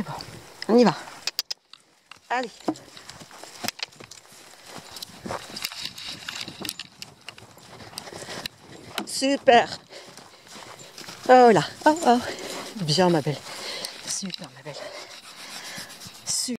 C'est bon. On y va. Allez. Super. Oh là. Oh oh. Bien ma belle. Super ma belle.